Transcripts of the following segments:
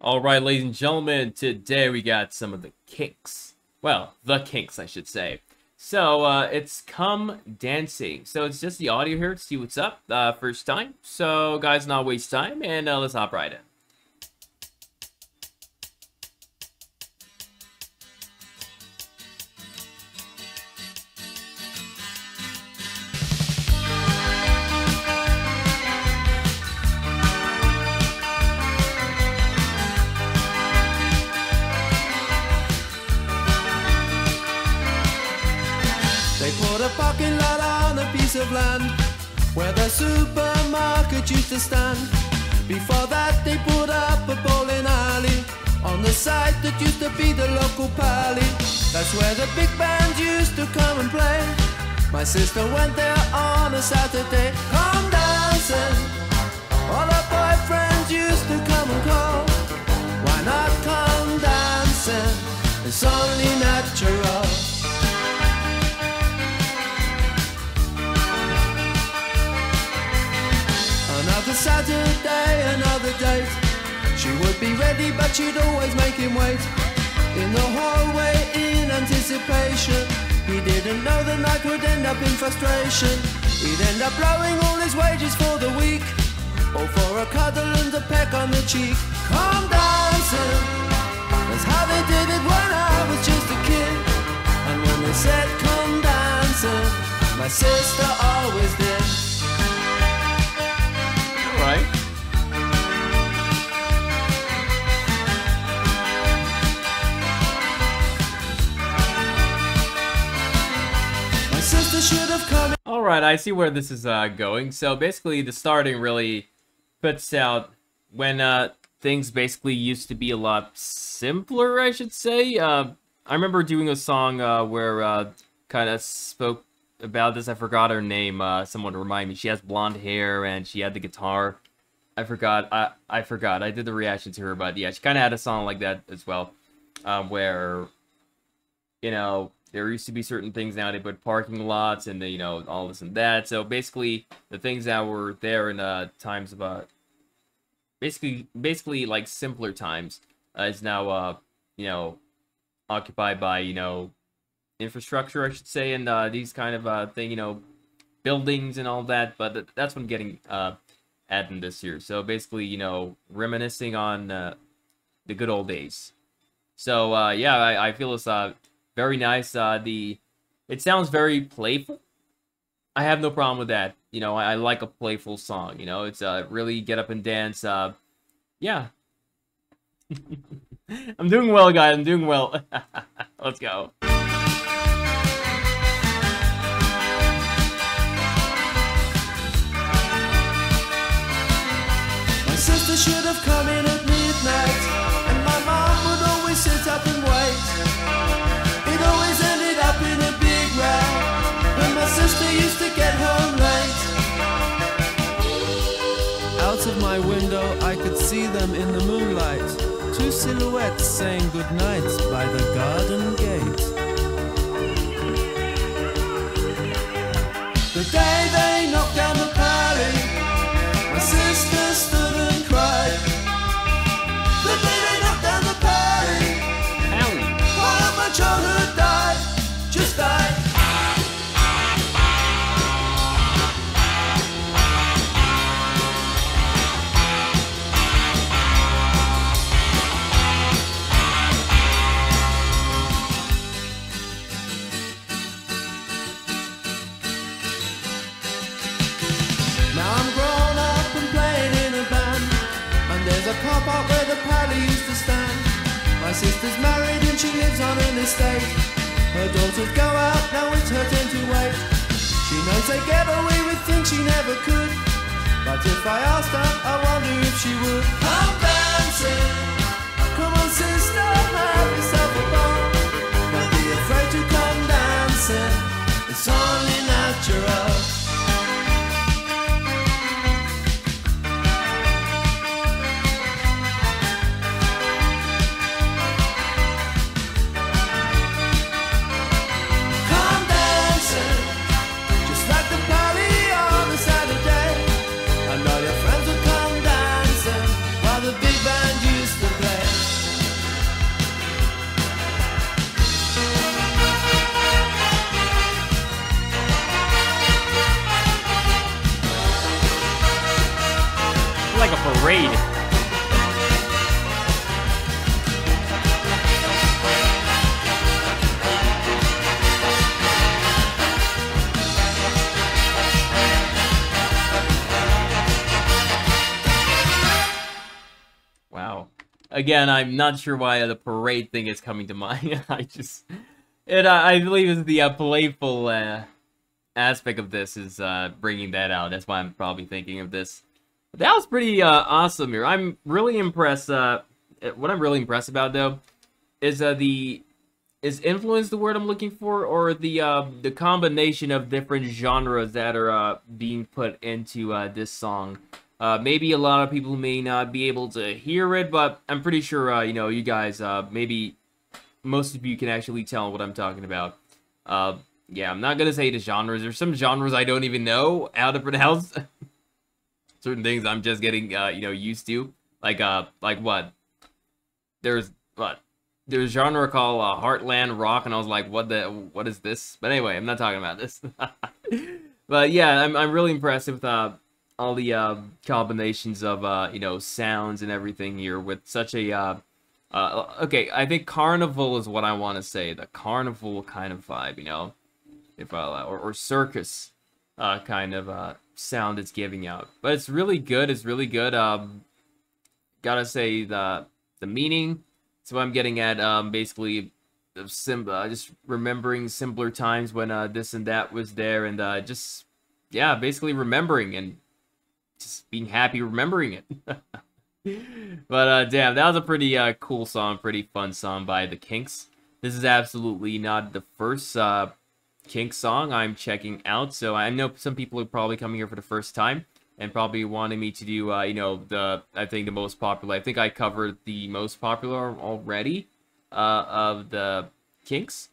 Alright, ladies and gentlemen, today we got some of the kinks. Well, the kinks, I should say. So, uh, it's Come Dancing. So, it's just the audio here to see what's up, uh, first time. So, guys, not waste time, and uh, let's hop right in. Supermarket used to stand. Before that, they put up a bowling alley on the site that used to be the local palais. That's where the big band used to come and play. My sister went there on a Saturday, come dancing. All her boyfriends Be ready, but you'd always make him wait. In the hallway, in anticipation. He didn't know the night would end up in frustration. He'd end up blowing all his wages for the week. Or for a cuddle and a peck on the cheek. Come dancing. That's how they did it when I was just a kid. And when they said come dancing, my sister always did. Alright, I see where this is uh, going. So basically, the starting really puts out when uh, things basically used to be a lot simpler, I should say. Uh, I remember doing a song uh, where uh, kind of spoke about this. I forgot her name. Uh, someone remind me. She has blonde hair and she had the guitar. I forgot. I I forgot. I did the reaction to her, but yeah, she kind of had a song like that as well, where you know, there used to be certain things now they put parking lots and the, you know, all this and that. So basically, the things that were there in uh, times of uh, basically, basically like simpler times, uh, is now uh, you know, occupied by you know, infrastructure, I should say, and uh, these kind of uh thing, you know, buildings and all that. But th- that's what I'm getting uh at in this year. So basically, you know, reminiscing on uh, the good old days. So uh, yeah, I, I feel this uh, very nice. Uh, the it sounds very playful. I have no problem with that. You know, I, I like a playful song. You know, it's uh, really get up and dance. Uh, yeah. I'm doing well, guys. I'm doing well. Let's go. My sister should have come in at midnight, and my mom would always sit up and wait. My window, I could see them in the moonlight. Two silhouettes saying goodnight by the garden gate. Sister's married and she lives on an estate. Her daughters go out, now it's her turn to wait. She knows they get away with things she never could. But if I asked her, I wonder if she would. Come dancing. Come on, sister, like a parade. Wow. Again, I'm not sure why the parade thing is coming to mind. I just... It, uh, I believe is the uh, playful uh, aspect of this is uh, bringing that out. That's why I'm probably thinking of this. That was pretty uh, awesome here. I'm really impressed. Uh, what I'm really impressed about though is uh, the is influence the word I'm looking for, or the uh, the combination of different genres that are uh, being put into uh, this song. Uh, maybe a lot of people may not be able to hear it, but I'm pretty sure uh, you know you guys. Uh, maybe most of you can actually tell what I'm talking about. Uh, yeah, I'm not gonna say the genres. There's some genres I don't even know how to pronounce. Certain things I'm just getting uh, you know used to. Like uh, like what? There's what? there's genre called uh, Heartland Rock, and I was like, what the, what is this? But anyway, I'm not talking about this. but yeah, I'm, I'm really impressed with uh, all the uh, combinations of, uh, you know, sounds and everything here with such a, uh, uh, okay, I think carnival is what I want to say, the carnival kind of vibe, you know, if uh, or, or circus uh, kind of uh, sound it's giving out. But it's really good, it's really good. Um, gotta say, the, the meaning so I'm getting at um, basically sim uh, just remembering simpler times when uh, this and that was there, and uh, just yeah, basically remembering and just being happy remembering it. but uh, damn, that was a pretty uh, cool song, pretty fun song by the Kinks. This is absolutely not the first uh, Kinks song I'm checking out, so I know some people are probably coming here for the first time and probably wanting me to do, uh, you know, the, I think the most popular, I think I covered the most popular already, uh, of the Kinks.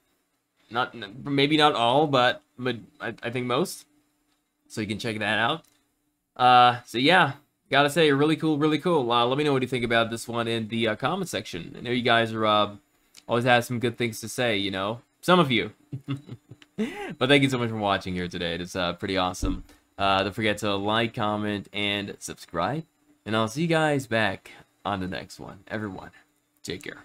Not, maybe not all, but, but I, I think most. So you can check that out. Uh, so yeah, gotta say, really cool, really cool. Uh, let me know what you think about this one in the uh, comment section. I know you guys are, uh, always have some good things to say, you know, some of you. but thank you so much for watching here today. It's, uh, pretty awesome. Uh, don't forget to like, comment, and subscribe. And I'll see you guys back on the next one. Everyone, take care.